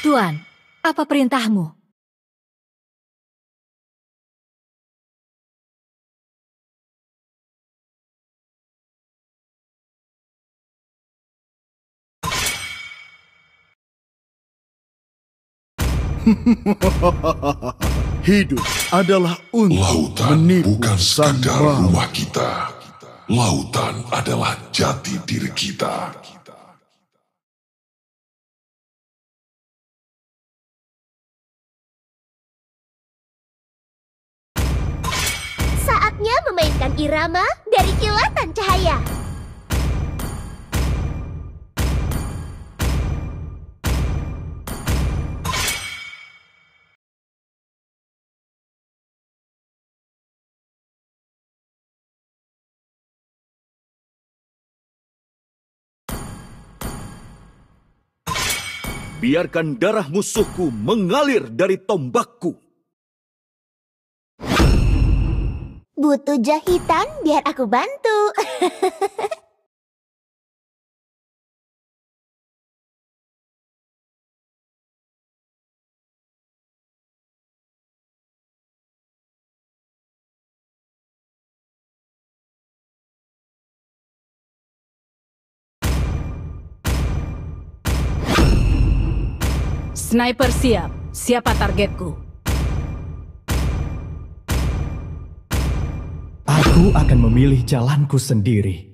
Tuan, apa perintahmu? Hidup adalah untuk Lautan menipu bukan sekadar rumah kita. Lautan adalah jati diri kita. Saatnya memainkan irama dari kilatan cahaya. Biarkan darah musuhku mengalir dari tombakku. Butuh jahitan biar aku bantu. Sniper siap. Siapa targetku? Aku akan memilih jalanku sendiri.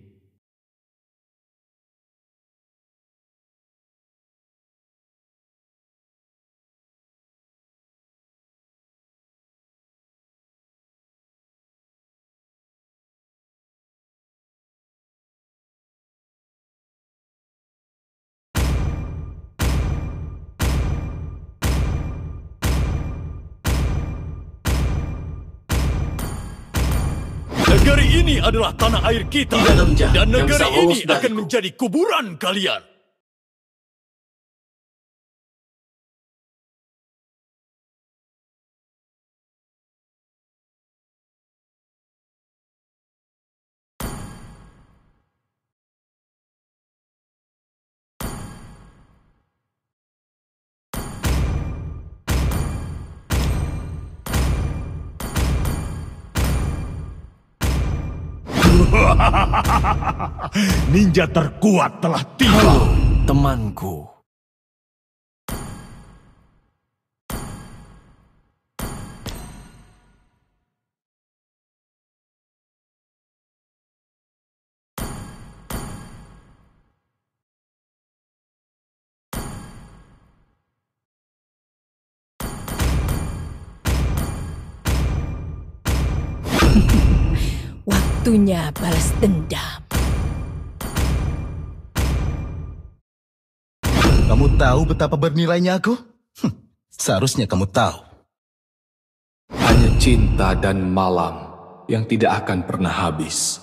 Negeri ini adalah tanah air kita. Dan negeri ini akan menjadi kuburan kalian. Ninja terkuat telah tiba. Halo, temanku. Waktunya balas dendam. Kamu tahu betapa bernilainya aku? Hm, seharusnya kamu tahu. Hanya cinta dan malam yang tidak akan pernah habis.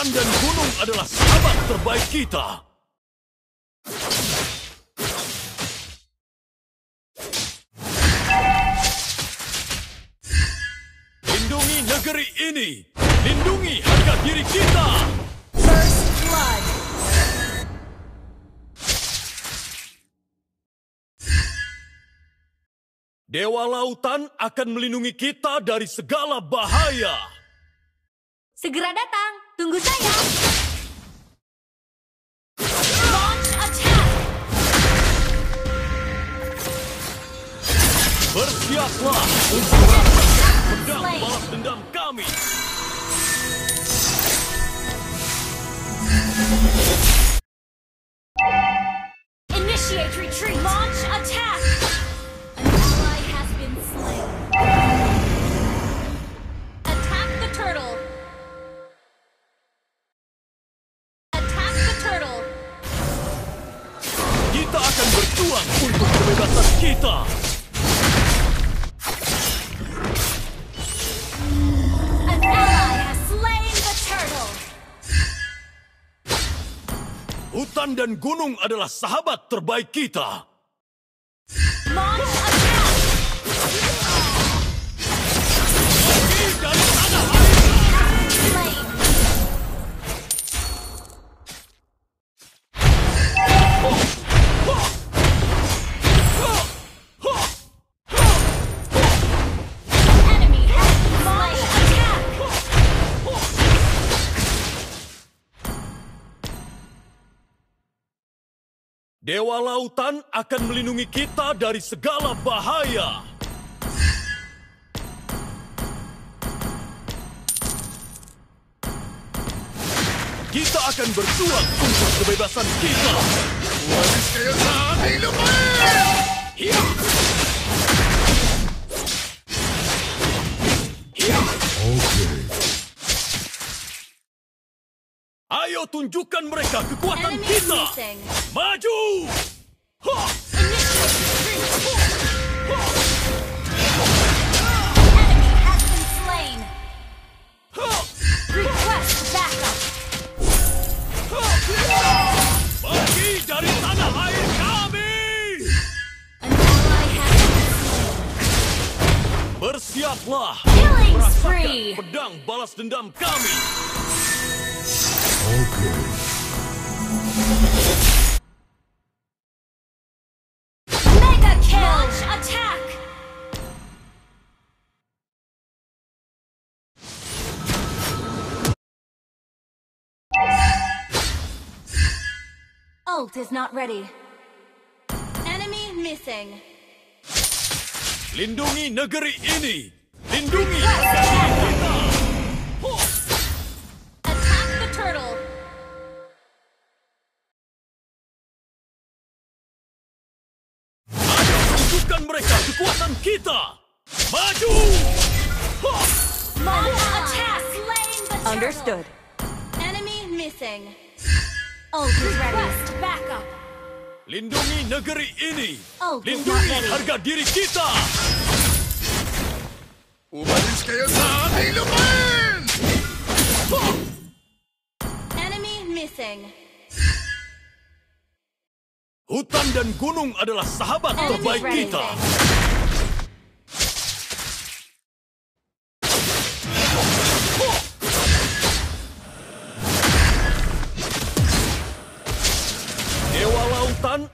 Hutan dan gunung adalah sahabat terbaik kita. Lindungi negeri ini. Lindungi harga diri kita. First blood. Dewa Lautan akan melindungi kita dari segala bahaya. Segera datang. Launch attack. Bersiaplah untuk pedang balas dendam kami. Initiate retreat. Launch dan gunung adalah sahabat terbaik kita. Launch Dewa Lautan akan melindungi kita dari segala bahaya. Kita akan berjuang untuk kebebasan kita. Hiya! Hiya! Ayo tunjukkan mereka kekuatan Enemy kita. missing. Maju! Ha! Initiate retreat. Enemy has been slain. Ha! Request backup. Pergi dari tanah air kami! Bersiaplah Killing merasakan spree. pedang balas dendam kami. Mega kill! Launch attack! Ult is not ready. Enemy missing. Lindungi negeri ini. Lindungi kita. Maju! Attack! The turtle. Understood. Enemy missing. Ult is ready. Request backup. Lindungi negeri ini. Lindungi harga diri kita. Enemy missing. Hutan dan gunung adalah sahabat Enemy terbaik kita. Dewa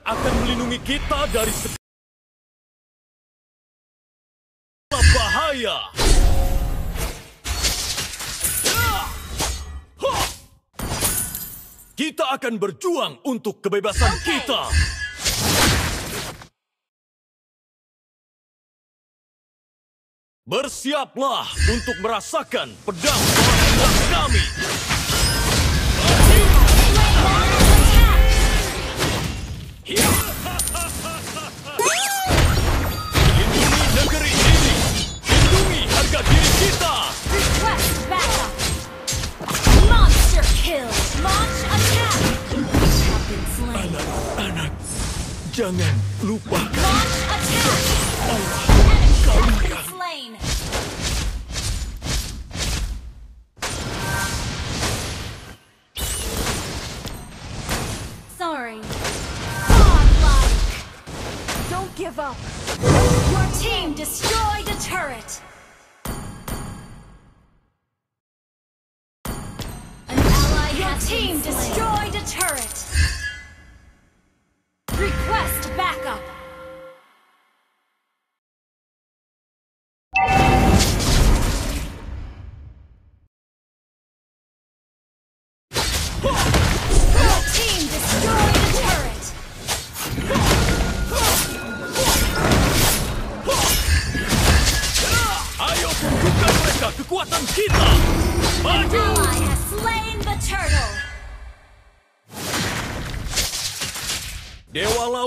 akan melindungi kita dari segala bahaya. Kita akan berjuang untuk kebebasan okay. kita. Bersiaplah untuk merasakan pedang kami. Lindungi negeri ini. Lindungi harga diri kita. Request backup. Monster kill. Launch attack. Have been slain. Anak, jangan lupa Launch attack. Enemy give up. Your team destroyed a turret. An ally Your team destroyed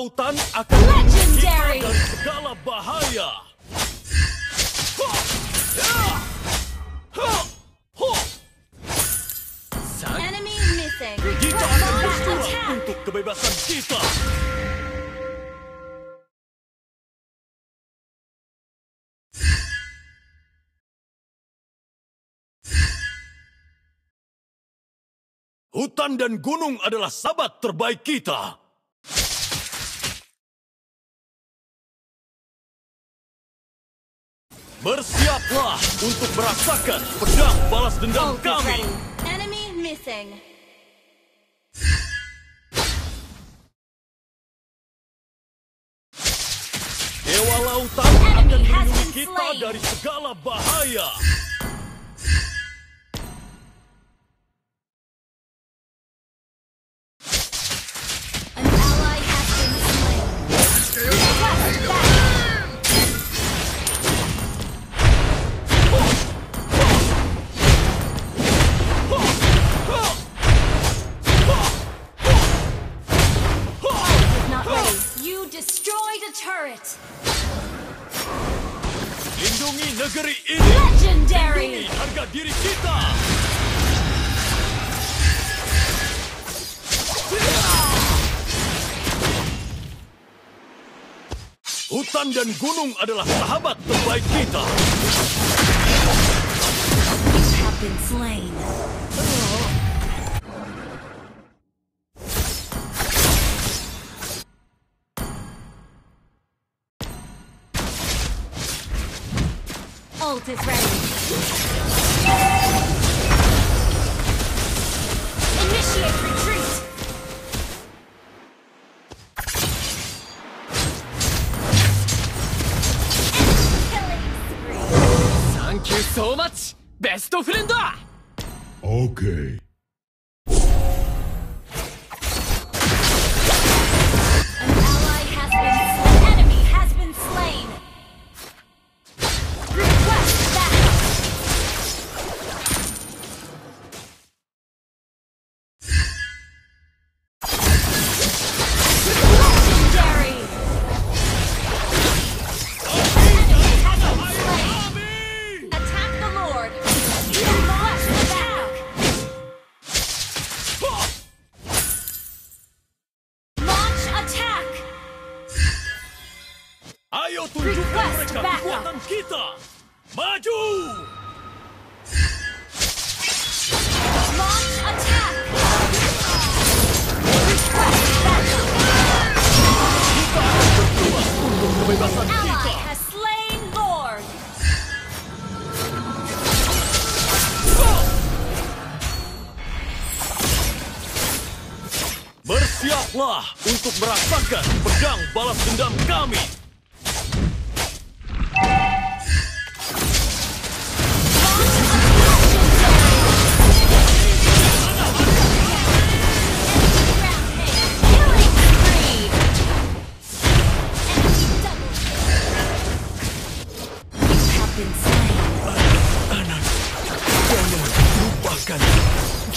Lautan akan Legendary. dari segala bahaya. Ya! Enemy missing. Kita akan berjuang untuk kebebasan kita. Hutan dan gunung adalah sahabat terbaik kita. Bersiaplah untuk merasakan pedang balas dendam kami. Enemy missing. Dewa Lautan akan melindungi kita dari segala bahaya. Hutan dan gunung adalah sahabat terbaik kita. Ult is ready. マッチベストフレンド OK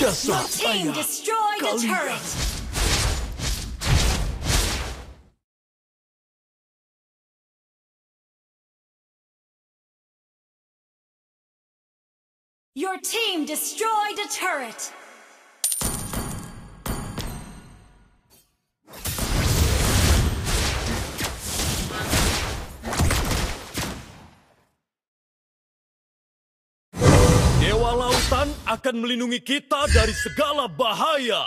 Jasa Your team ayah destroyed a turret. Your team destroyed a turret. Akan melindungi kita dari segala bahaya.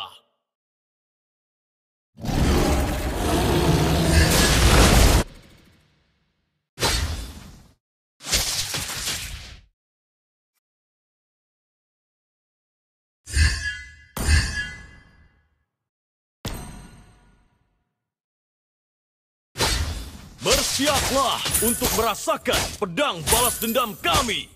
Bersiaplah untuk merasakan pedang balas dendam kami.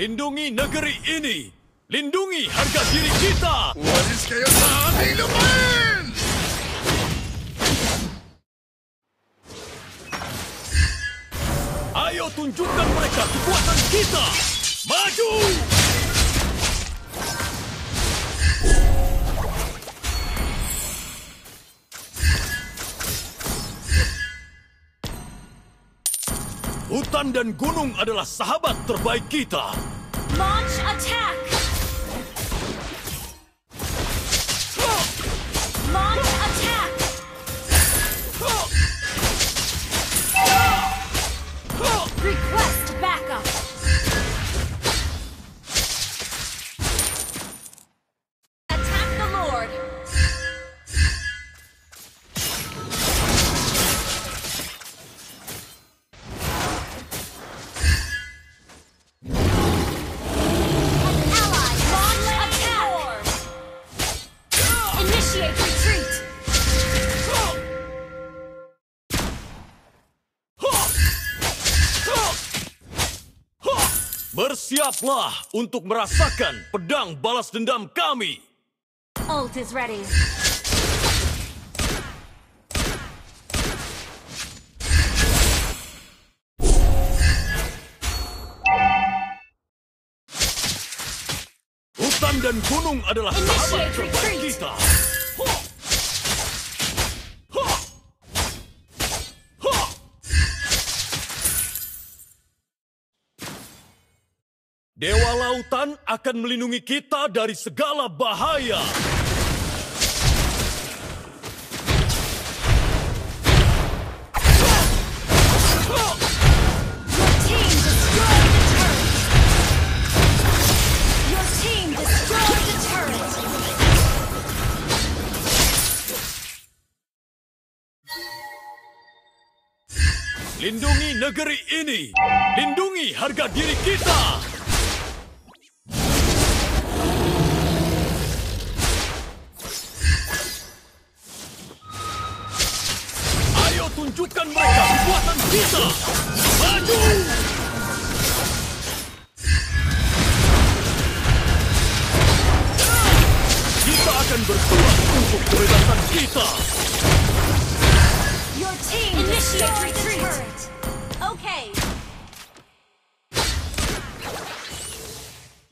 Lindungi negeri ini. Lindungi harga diri kita. Waris kaya sabi naman! Ayo tunjukkan mereka kekuatan kita. Maju! Hutan dan gunung adalah sahabat terbaik kita. Launch attack. Bersiaplah untuk merasakan pedang balas dendam kami. Ult is ready. Hutan dan gunung adalah sahabat terbaik kita. Dewa Lautan akan melindungi kita dari segala bahaya. Lindungi negeri ini. Lindungi harga diri kita. Akan berjuang untuk kebebasan kita. Your team initiate retreat. Okay.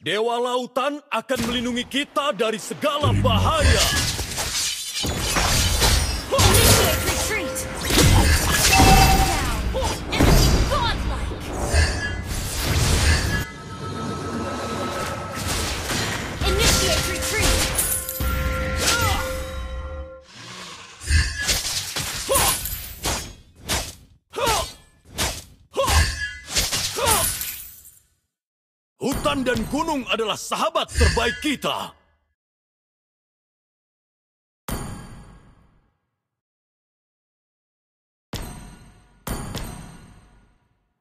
Dewa Lautan akan melindungi kita dari segala bahaya. Hutan dan gunung adalah sahabat terbaik kita.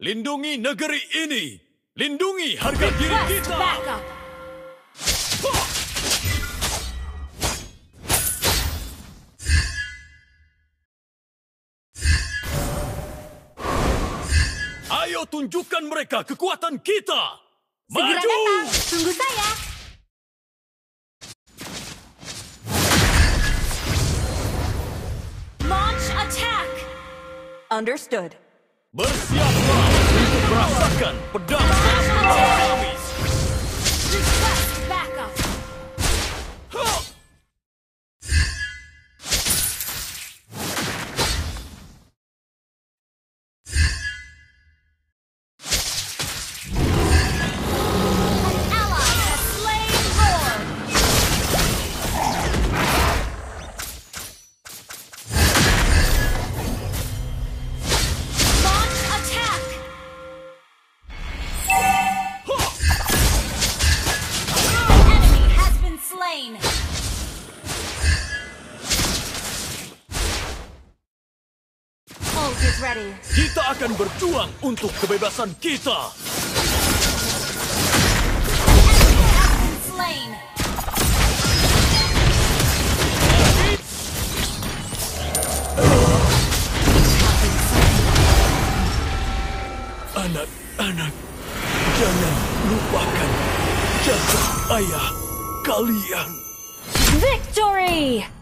Lindungi negeri ini. Lindungi harga diri kita. Ayo tunjukkan mereka kekuatan kita. Segera Maju! datang. Tunggu saya. Launch attack. Understood. Bersiaplah untuk merasakan pedang akan berjuang untuk kebebasan kita. Anak-anak, jangan lupakan jasa ayah kalian. Victory!